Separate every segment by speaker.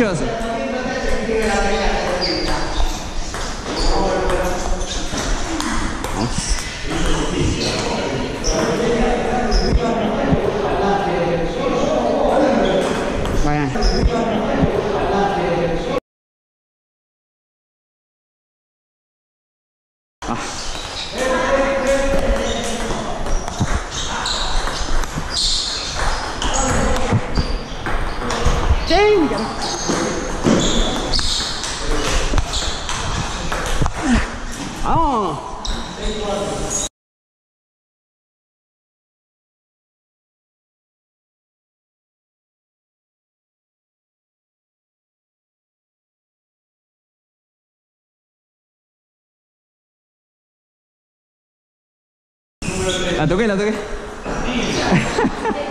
Speaker 1: 拜拜。啊！真。Vamos. La toqué, la toqué.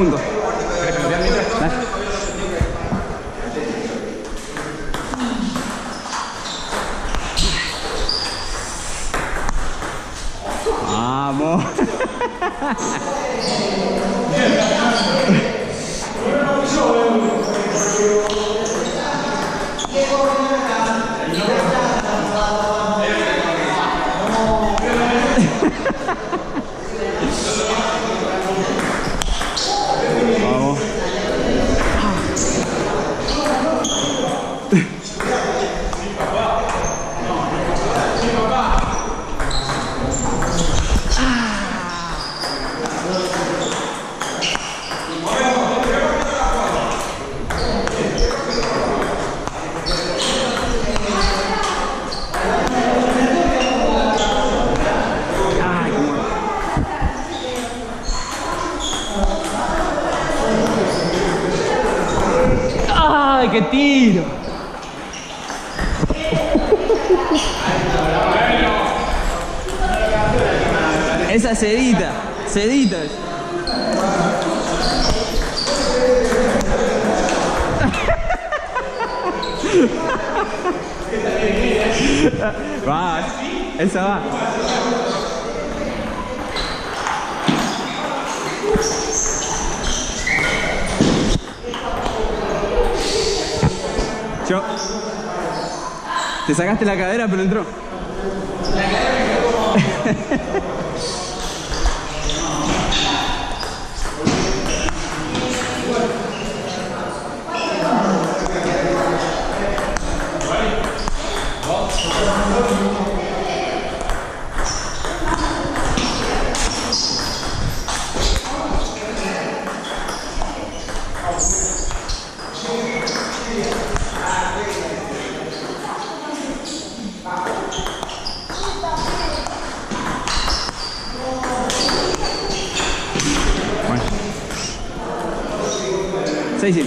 Speaker 1: 보인다. ¡Ay, qué tiro! Esa sedita, sedita. Va, esa va. Yo. Te sacaste la cadera, pero entró. Bueno. Seis sí.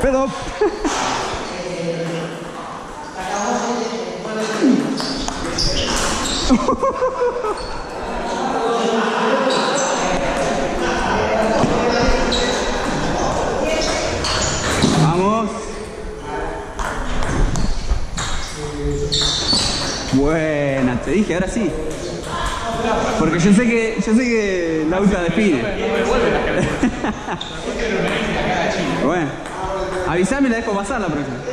Speaker 1: Pedo. Vamos. Buena, te dije, ahora sí. Porque yo sé que, yo sé que Laucha define. bueno, avísame y la dejo pasar la próxima.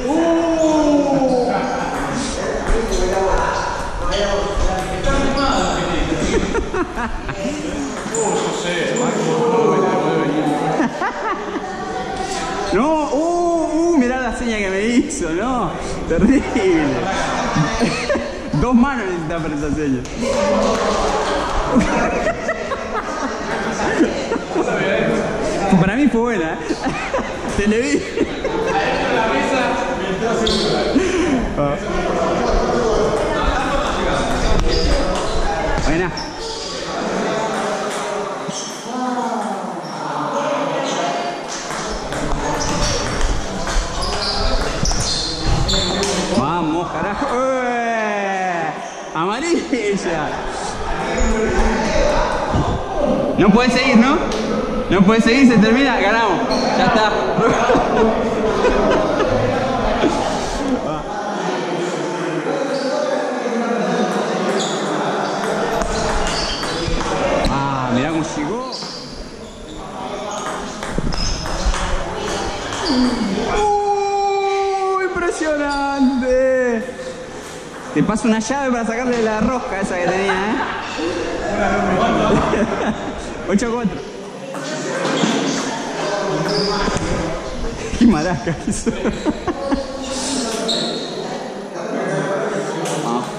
Speaker 1: No, uh, uh, mirá la seña que me hizo, no, terrible. Dos manos necesitas para esa seña. Para mí fue buena, ¿eh? Te le vi. Buena. Vamos, carajo. ¡Eh! No puede seguir, ¿no? No puede seguir, se termina, ganamos. Ya está. Te paso una llave para sacarle la rosca esa que tenía, ¿eh? 8 4. Qué maraca. Ah.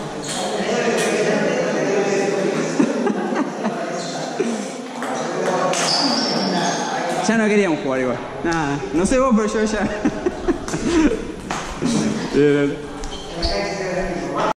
Speaker 1: Ya no queríamos jugar igual. Nada, no sé vos, pero yo ya.